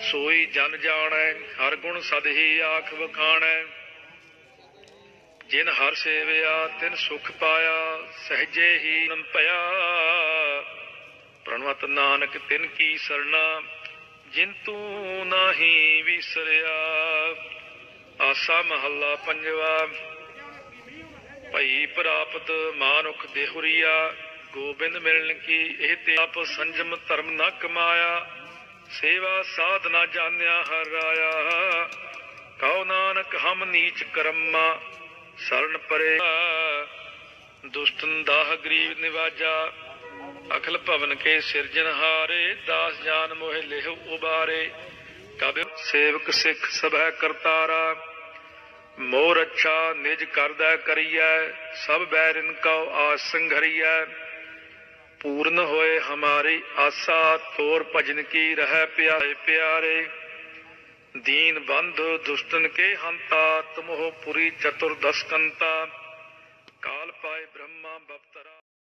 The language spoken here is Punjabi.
ਸੋਈ ਜਨ ਜਾਣੈ, ਹਰ ਗੁਣ ਸਦ ਹੀ ਆਖ ਵਖਾਣੈ। ਜਿਨ ਹਰ ਸੇਵਿਆ, ਤਿਨ ਸੁਖ ਪਾਇਆ, ਸਹਜੇ ਹੀ ਨਮ ਭਇਆ। ਪ੍ਰਣਵਤ ਨਾਨਕ, ਤਿਨ ਕੀ ਸਰਣਾ, ਜਿਨ ਤੂੰ ਨਾਹੀ ਵਿਸਰਿਆ। ਆਸਾ ਮਹੱਲਾ ਪੰਜਵਾ, ਭਈ ਪ੍ਰਾਪਤ ਮਾਨੁਖ ਦੇਹੁਰੀਆ, ਗੋਬਿੰਦ ਮਿਲਣ ਕੀ ਇਹ ਤੇ ਆਪ ਸੰਜਮ ਧਰਮ ਨਾ ਕਮਾਇਆ। ਸੇਵਾ ਸਾਧਨਾ ਜਾਣਿਆ ਹਰ ਰਾਇਆ। ਕਉ ਨਾਨਕ, ਹਮ ਨੀਚ ਕਰਮਾ ਸਰਣ ਪਰੇ। ਦੁਸ਼ਟਨ ਦਾਹ ਗਰੀਬ ਨਿਵਾਜਾ, ਅਖਲ ਭਵਨ ਕੇ ਸਿਰਜਨਹਾਰੇ ਦਾਸ ਜਾਨ ਮੋਹਿ ਲਿਹ ਉਬਾਰੇ। ਕਬਿ ਸੇਵਕ ਸਿੱਖ ਸਭੈ ਕਰਤਾਰਾ। ਮੋਰ ਅੱਛਾ ਨਿਜ ਕਰਦਾ ਕਰੀਐ, ਸਭ ਬੈਰਿਨ ਕਉ ਆਸ ਸੰਘਰੀਐ। ਪੂਰਨ ਹੋਏ ਹਮਾਰੀ ਆਸਾ, ਤੋਰ ਭਜਨ ਕੀ ਰਹਿ ਪਿਆਰੇ ਪਿਆਰੇ। ਦੀਨ ਬੰਧ ਦੁਸ਼ਟਨ ਕੇ ਹੰਤਾ, ਤਮੋਹ ਪੁਰੀ ਚਤੁਰਦਸਕੰਤਾ। ਕਾਲ ਪਾਏ ਬ੍ਰਹਮਾ ਬਪਤਰਾ।